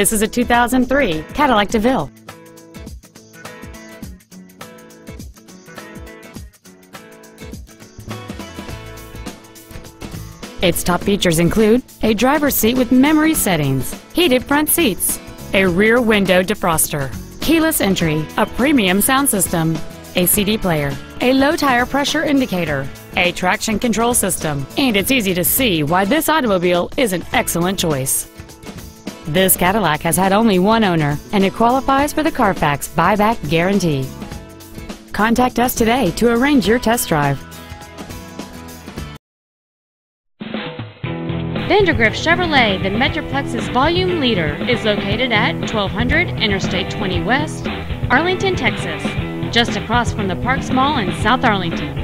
This is a 2003 Cadillac DeVille. Its top features include a driver's seat with memory settings, heated front seats, a rear window defroster, keyless entry, a premium sound system, a CD player, a low tire pressure indicator, a traction control system, and it's easy to see why this automobile is an excellent choice. This Cadillac has had only one owner, and it qualifies for the Carfax buyback guarantee. Contact us today to arrange your test drive. Vandergriff Chevrolet, the Metroplex's volume leader, is located at 1200 Interstate 20 West, Arlington, Texas, just across from the Parks Mall in South Arlington.